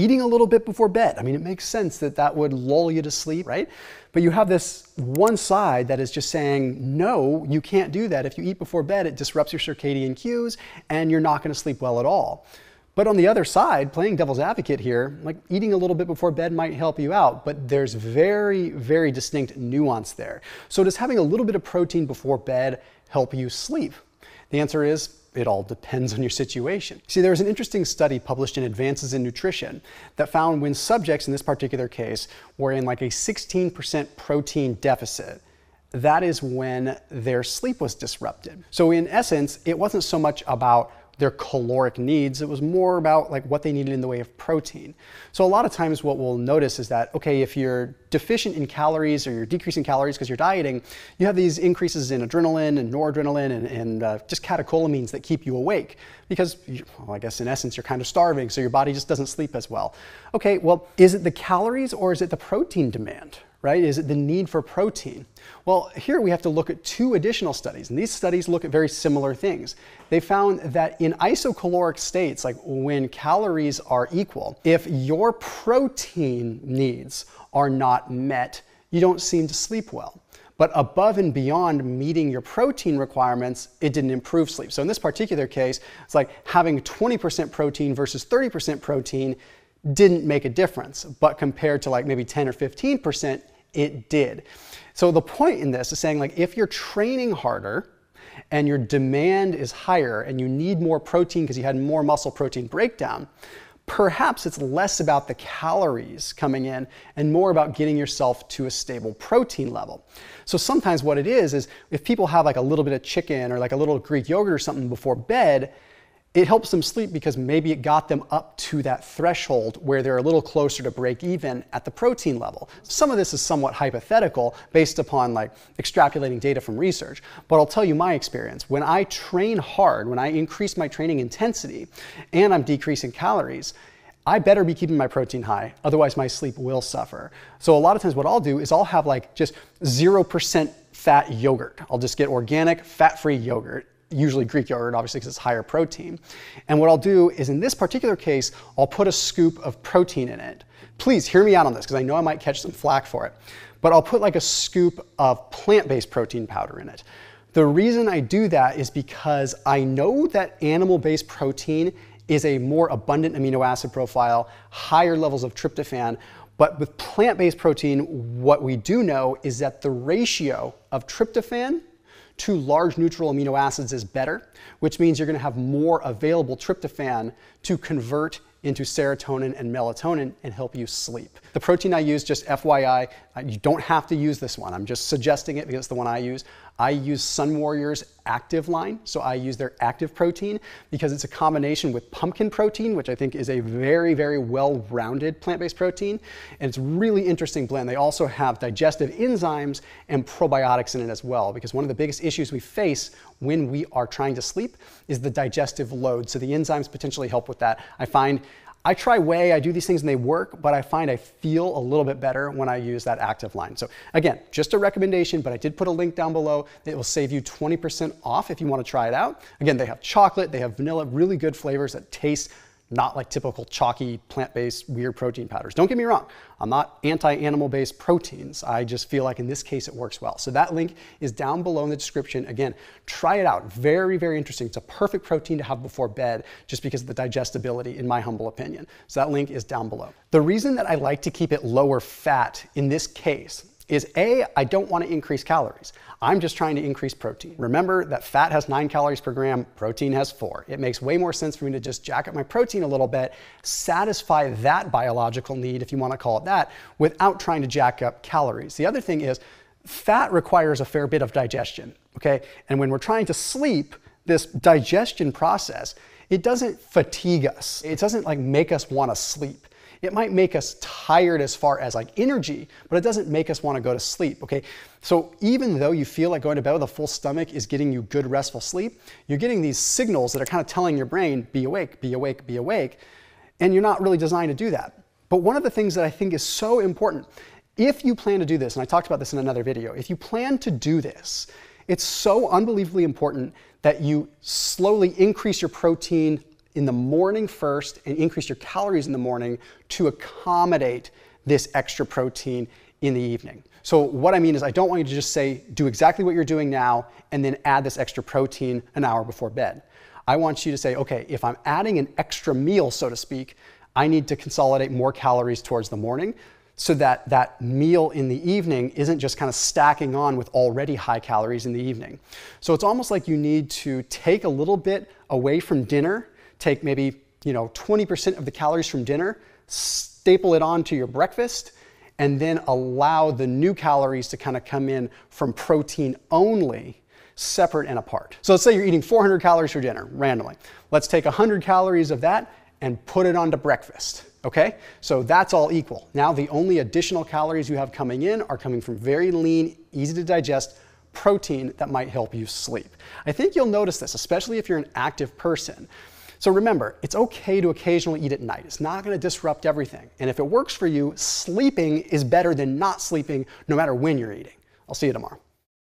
eating a little bit before bed. I mean, it makes sense that that would lull you to sleep, right? But you have this one side that is just saying, no, you can't do that. If you eat before bed, it disrupts your circadian cues and you're not going to sleep well at all. But on the other side, playing devil's advocate here, like eating a little bit before bed might help you out, but there's very, very distinct nuance there. So does having a little bit of protein before bed help you sleep? The answer is it all depends on your situation. See, there was an interesting study published in Advances in Nutrition that found when subjects in this particular case were in like a 16% protein deficit, that is when their sleep was disrupted. So in essence, it wasn't so much about their caloric needs. It was more about like what they needed in the way of protein. So a lot of times what we'll notice is that, okay, if you're deficient in calories or you're decreasing calories because you're dieting, you have these increases in adrenaline and noradrenaline and, and uh, just catecholamines that keep you awake because, you, well, I guess in essence, you're kind of starving, so your body just doesn't sleep as well. Okay, well, is it the calories or is it the protein demand? Right? Is it the need for protein? Well, here we have to look at two additional studies, and these studies look at very similar things. They found that in isocaloric states, like when calories are equal, if your protein needs are not met, you don't seem to sleep well. But above and beyond meeting your protein requirements, it didn't improve sleep. So in this particular case, it's like having 20% protein versus 30% protein didn't make a difference. But compared to like maybe 10 or 15%, it did. So the point in this is saying like if you're training harder and your demand is higher and you need more protein because you had more muscle protein breakdown, perhaps it's less about the calories coming in and more about getting yourself to a stable protein level. So sometimes what it is is if people have like a little bit of chicken or like a little Greek yogurt or something before bed, it helps them sleep because maybe it got them up to that threshold where they're a little closer to break even at the protein level. Some of this is somewhat hypothetical based upon like extrapolating data from research, but I'll tell you my experience. When I train hard, when I increase my training intensity and I'm decreasing calories, I better be keeping my protein high, otherwise my sleep will suffer. So a lot of times what I'll do is I'll have like just 0% fat yogurt. I'll just get organic, fat-free yogurt usually Greek yogurt, obviously, because it's higher protein. And what I'll do is in this particular case, I'll put a scoop of protein in it. Please hear me out on this, because I know I might catch some flack for it. But I'll put like a scoop of plant based protein powder in it. The reason I do that is because I know that animal based protein is a more abundant amino acid profile, higher levels of tryptophan. But with plant based protein, what we do know is that the ratio of tryptophan to large neutral amino acids is better, which means you're going to have more available tryptophan to convert into serotonin and melatonin and help you sleep. The protein I use, just FYI, you don't have to use this one. I'm just suggesting it because it's the one I use. I use SunWarrior's active line, so I use their active protein because it's a combination with pumpkin protein, which I think is a very, very well-rounded plant-based protein, and it's really interesting blend. They also have digestive enzymes and probiotics in it as well, because one of the biggest issues we face when we are trying to sleep is the digestive load. So the enzymes potentially help with that. I find I try whey, I do these things and they work, but I find I feel a little bit better when I use that active line. So again, just a recommendation, but I did put a link down below that will save you 20% off if you wanna try it out. Again, they have chocolate, they have vanilla, really good flavors that taste not like typical chalky plant-based weird protein powders. Don't get me wrong, I'm not anti-animal based proteins. I just feel like in this case it works well. So that link is down below in the description. Again, try it out. Very, very interesting. It's a perfect protein to have before bed just because of the digestibility in my humble opinion. So that link is down below. The reason that I like to keep it lower fat in this case is A, I don't want to increase calories. I'm just trying to increase protein. Remember that fat has nine calories per gram, protein has four. It makes way more sense for me to just jack up my protein a little bit, satisfy that biological need, if you want to call it that, without trying to jack up calories. The other thing is, fat requires a fair bit of digestion, okay? And when we're trying to sleep, this digestion process, it doesn't fatigue us. It doesn't like make us want to sleep. It might make us tired as far as like energy, but it doesn't make us want to go to sleep, okay? So even though you feel like going to bed with a full stomach is getting you good restful sleep, you're getting these signals that are kind of telling your brain, be awake, be awake, be awake, and you're not really designed to do that. But one of the things that I think is so important, if you plan to do this, and I talked about this in another video, if you plan to do this, it's so unbelievably important that you slowly increase your protein in the morning first and increase your calories in the morning to accommodate this extra protein in the evening. So what I mean is I don't want you to just say, do exactly what you're doing now and then add this extra protein an hour before bed. I want you to say, okay, if I'm adding an extra meal, so to speak, I need to consolidate more calories towards the morning so that that meal in the evening isn't just kind of stacking on with already high calories in the evening. So it's almost like you need to take a little bit away from dinner, take maybe, you know, 20% of the calories from dinner, staple it on to your breakfast, and then allow the new calories to kind of come in from protein only, separate and apart. So let's say you're eating 400 calories for dinner randomly. Let's take 100 calories of that and put it onto breakfast. Okay? So that's all equal. Now the only additional calories you have coming in are coming from very lean, easy to digest protein that might help you sleep. I think you'll notice this, especially if you're an active person. So remember, it's okay to occasionally eat at night. It's not going to disrupt everything. And if it works for you, sleeping is better than not sleeping no matter when you're eating. I'll see you tomorrow.